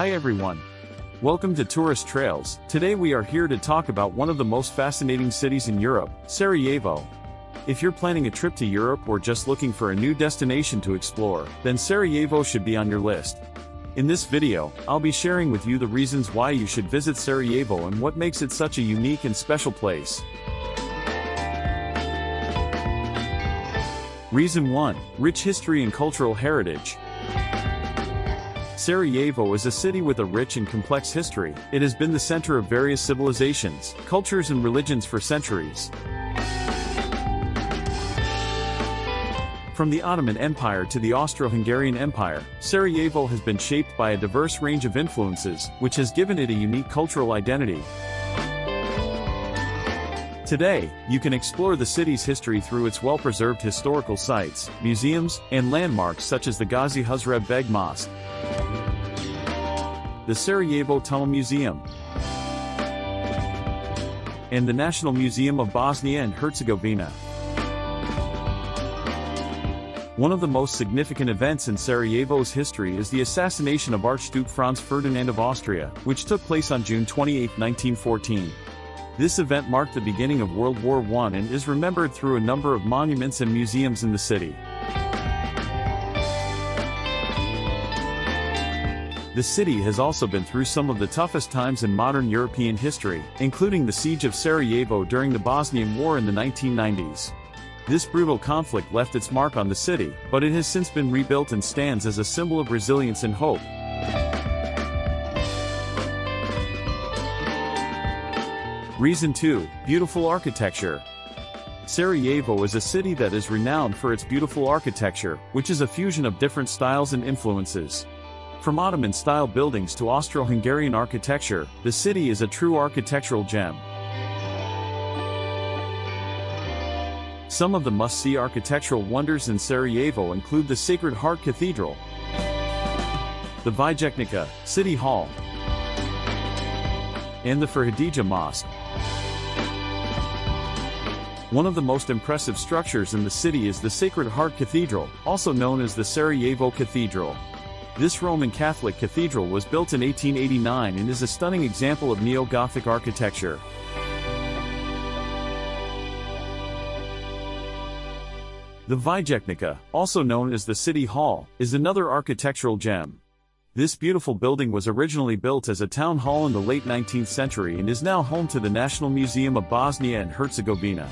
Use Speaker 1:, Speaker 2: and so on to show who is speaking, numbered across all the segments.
Speaker 1: Hi everyone. Welcome to Tourist Trails. Today we are here to talk about one of the most fascinating cities in Europe, Sarajevo. If you're planning a trip to Europe or just looking for a new destination to explore, then Sarajevo should be on your list. In this video, I'll be sharing with you the reasons why you should visit Sarajevo and what makes it such a unique and special place. Reason 1. Rich history and cultural heritage. Sarajevo is a city with a rich and complex history. It has been the center of various civilizations, cultures and religions for centuries. From the Ottoman Empire to the Austro-Hungarian Empire, Sarajevo has been shaped by a diverse range of influences, which has given it a unique cultural identity. Today, you can explore the city's history through its well-preserved historical sites, museums, and landmarks such as the Gazi Husrev Beg Mosque, the Sarajevo Tunnel Museum, and the National Museum of Bosnia and Herzegovina. One of the most significant events in Sarajevo's history is the assassination of Archduke Franz Ferdinand of Austria, which took place on June 28, 1914. This event marked the beginning of World War I and is remembered through a number of monuments and museums in the city. The city has also been through some of the toughest times in modern European history, including the siege of Sarajevo during the Bosnian War in the 1990s. This brutal conflict left its mark on the city, but it has since been rebuilt and stands as a symbol of resilience and hope. Reason 2. Beautiful architecture. Sarajevo is a city that is renowned for its beautiful architecture, which is a fusion of different styles and influences. From Ottoman-style buildings to Austro-Hungarian architecture, the city is a true architectural gem. Some of the must-see architectural wonders in Sarajevo include the Sacred Heart Cathedral, the Vijećnica, City Hall, and the Ferhadija Mosque. One of the most impressive structures in the city is the Sacred Heart Cathedral, also known as the Sarajevo Cathedral. This Roman Catholic cathedral was built in 1889 and is a stunning example of Neo-Gothic architecture. The Vijećnica, also known as the City Hall, is another architectural gem. This beautiful building was originally built as a town hall in the late 19th century and is now home to the National Museum of Bosnia and Herzegovina.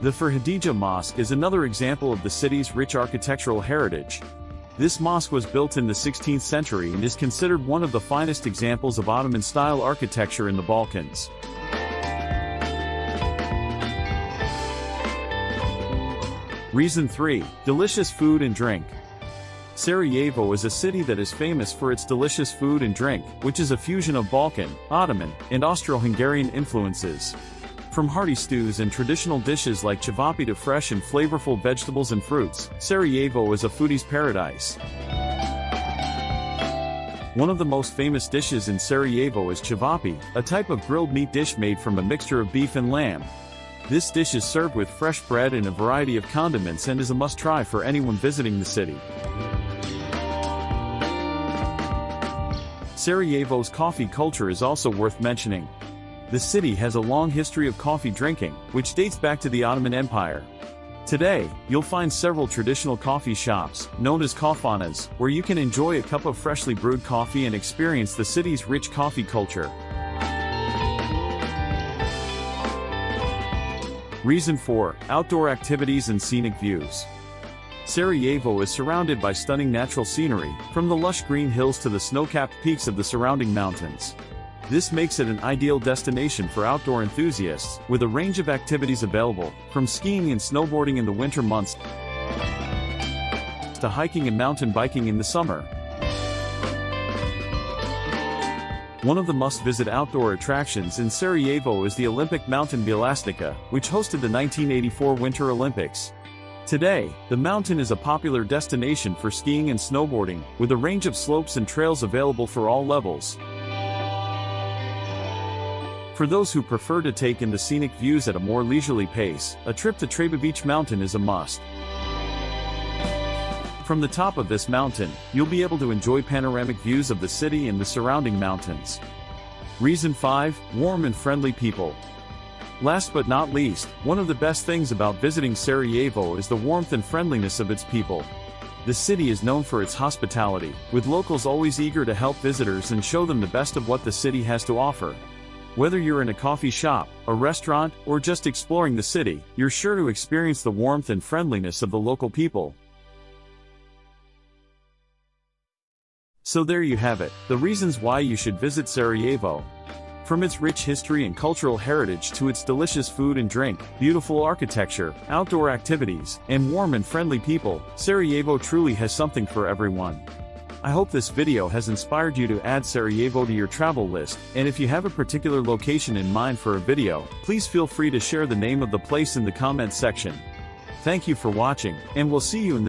Speaker 1: The Ferhadija Mosque is another example of the city's rich architectural heritage. This mosque was built in the 16th century and is considered one of the finest examples of Ottoman-style architecture in the Balkans. Reason 3. Delicious food and drink. Sarajevo is a city that is famous for its delicious food and drink, which is a fusion of Balkan, Ottoman, and Austro-Hungarian influences. From hearty stews and traditional dishes like ćevapi to fresh and flavorful vegetables and fruits, Sarajevo is a foodie's paradise. One of the most famous dishes in Sarajevo is ćevapi, a type of grilled meat dish made from a mixture of beef and lamb. This dish is served with fresh bread and a variety of condiments and is a must-try for anyone visiting the city. Sarajevo's coffee culture is also worth mentioning. The city has a long history of coffee drinking, which dates back to the Ottoman Empire. Today, you'll find several traditional coffee shops, known as kafanas, where you can enjoy a cup of freshly brewed coffee and experience the city's rich coffee culture. Reason 4. Outdoor activities and scenic views. Sarajevo is surrounded by stunning natural scenery, from the lush green hills to the snow-capped peaks of the surrounding mountains. This makes it an ideal destination for outdoor enthusiasts, with a range of activities available, from skiing and snowboarding in the winter months to hiking and mountain biking in the summer. One of the must-visit outdoor attractions in Sarajevo is the Olympic mountain Bjelašnica, which hosted the 1984 Winter Olympics. Today, the mountain is a popular destination for skiing and snowboarding, with a range of slopes and trails available for all levels. For those who prefer to take in the scenic views at a more leisurely pace, a trip to Trebević Mountain is a must. From the top of this mountain, you'll be able to enjoy panoramic views of the city and the surrounding mountains. Reason 5 Warm and friendly people. Last but not least, one of the best things about visiting Sarajevo is the warmth and friendliness of its people. The city is known for its hospitality, with locals always eager to help visitors and show them the best of what the city has to offer. Whether you're in a coffee shop, a restaurant, or just exploring the city, you're sure to experience the warmth and friendliness of the local people. So there you have it, the reasons why you should visit Sarajevo. From its rich history and cultural heritage to its delicious food and drink, beautiful architecture, outdoor activities, and warm and friendly people, Sarajevo truly has something for everyone. I hope this video has inspired you to add Sarajevo to your travel list, and if you have a particular location in mind for a video, please feel free to share the name of the place in the comments section. Thank you for watching, and we'll see you in the